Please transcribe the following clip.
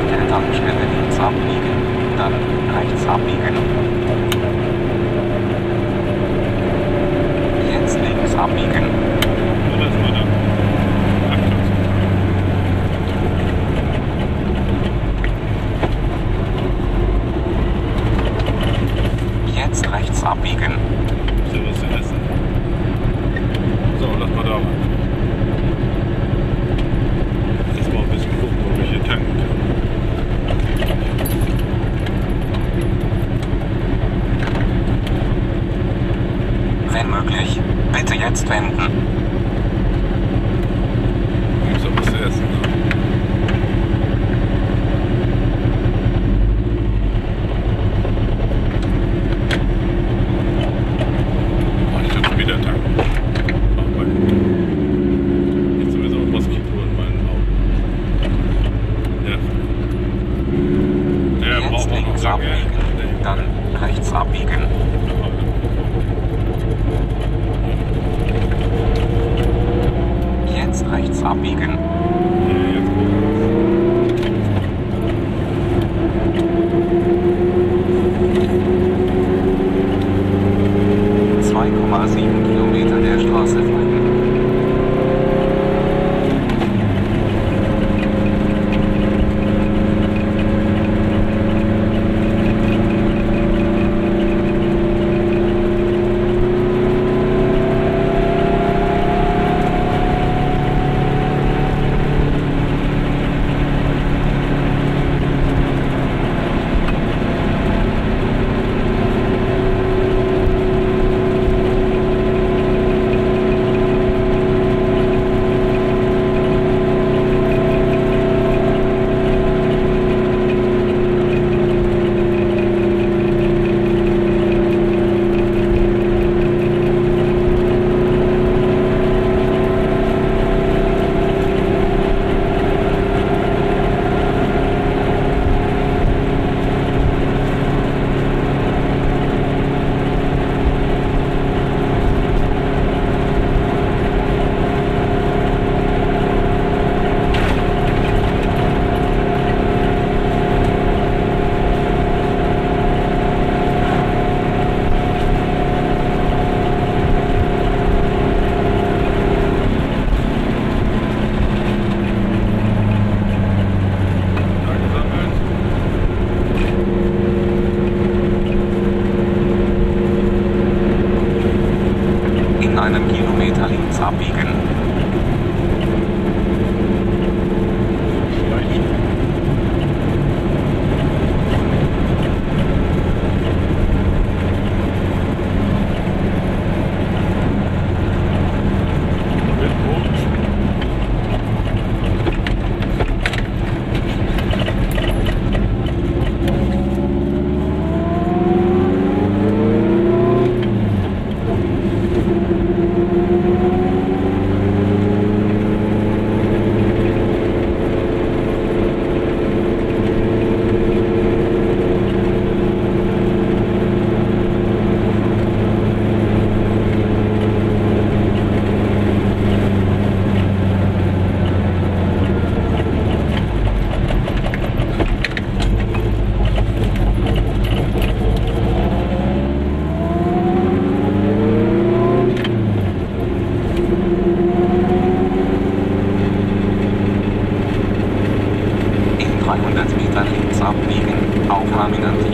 nach der Etappensperre links abbiegen, dann rechts abbiegen. Jetzt links abbiegen. Jetzt rechts abbiegen. 200 Meter links abbiegen, auf Haminen